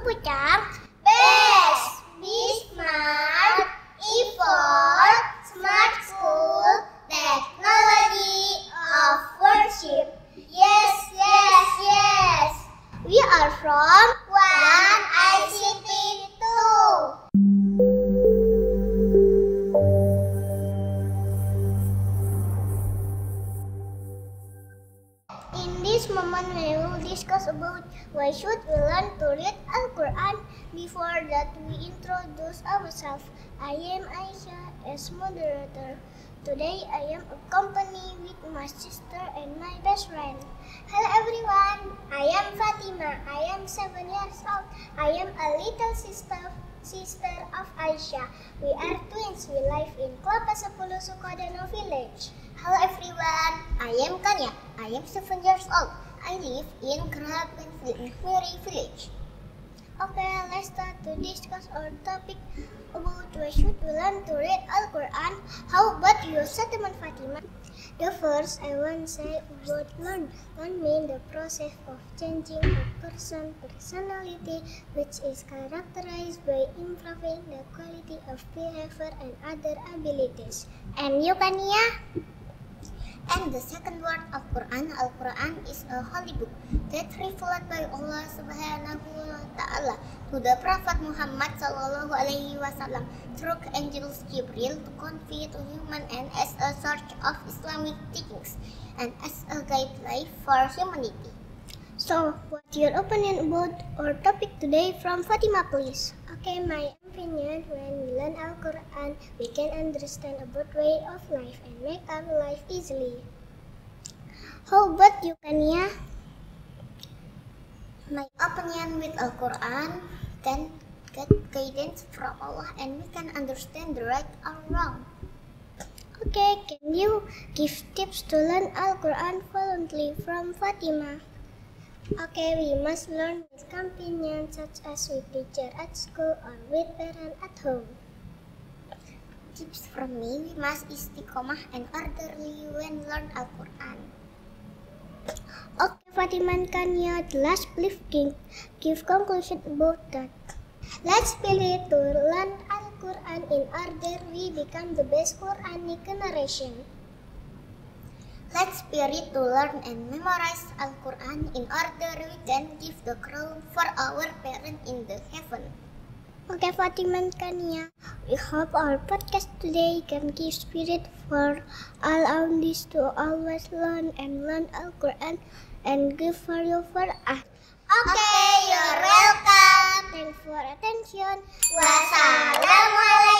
Pucang best. Be smart, effort, smart school, technology of worship. Yes, yes, yes. We are from this moment we will discuss about why should we learn to read Al-Quran. Before that, we introduce ourselves. I am Aisha as moderator. Today I am accompanied with my sister and my best friend. Hello everyone, I am Fatima. I am seven years old. I am a little sister sister of Aisha. We are twins. We live in Klopo Sepuluh Sukodono village. Hello everyone, I am Kanya. I am seven years old. I live in Kerapen village. Okay, let's start to discuss our topic about why should we learn to read Al-Quran. How about you, Settlement Fatima? The first I want to say about learn. Learn means the process of changing a person's personality which is characterized by improving the quality of behavior and other abilities. And you, Kania? And the second word of Quran, Al-Quran is a holy book that revealed by Allah Subhanahu wa Ta'ala to the Prophet Muhammad Sallallahu Alaihi Wasallam through angels Jibril to convey to human and as a source of Islamic teachings and as a guideline for humanity. So, what's your opinion about our topic today from Fatima, please? Okay, my opinion, when we learn Al-Quran, we can understand about way of life and make our life easily. How about you, Kania? With Al-Quran can get guidance from Allah and we can understand the right or wrong. Okay, can you give tips to learn Al-Quran fluently from Fatima? Okay, we must learn with companions such as with teacher at school or with parent at home. Tips from me, we must istiqomah and orderly when learn Al-Quran. And Kanya, last please give, give conclusion about that. Let's it to learn Al-Quran in order we become the best Quranic generation. Let's spirit to learn and memorize Al-Quran in order we can give the crown for our parent in the heaven. Okay, Fatima and Kania, we hope our podcast today can give spirit for all our to always learn and learn Al-Quran and give value for us. Okay, you're welcome. Thanks for attention. Wassalamualaikum.